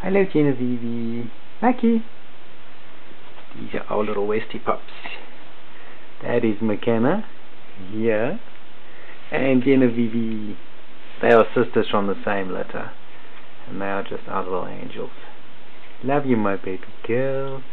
Hello, Genevieve. Mackie. These are our little Westie pups. That is McKenna. Here. And Genevieve. They are sisters from the same litter. And they are just our little angels. Love you, my baby girl.